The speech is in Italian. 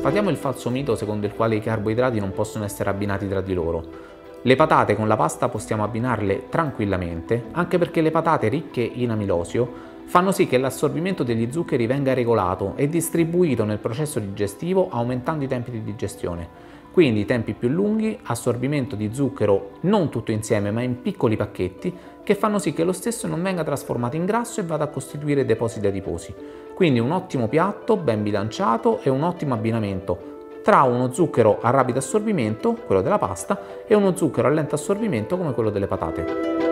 Sfatiamo il falso mito secondo il quale i carboidrati non possono essere abbinati tra di loro. Le patate con la pasta possiamo abbinarle tranquillamente, anche perché le patate ricche in amilosio fanno sì che l'assorbimento degli zuccheri venga regolato e distribuito nel processo digestivo aumentando i tempi di digestione. Quindi tempi più lunghi, assorbimento di zucchero non tutto insieme ma in piccoli pacchetti che fanno sì che lo stesso non venga trasformato in grasso e vada a costituire depositi adiposi. Quindi un ottimo piatto, ben bilanciato e un ottimo abbinamento tra uno zucchero a rapido assorbimento, quello della pasta, e uno zucchero a lento assorbimento come quello delle patate.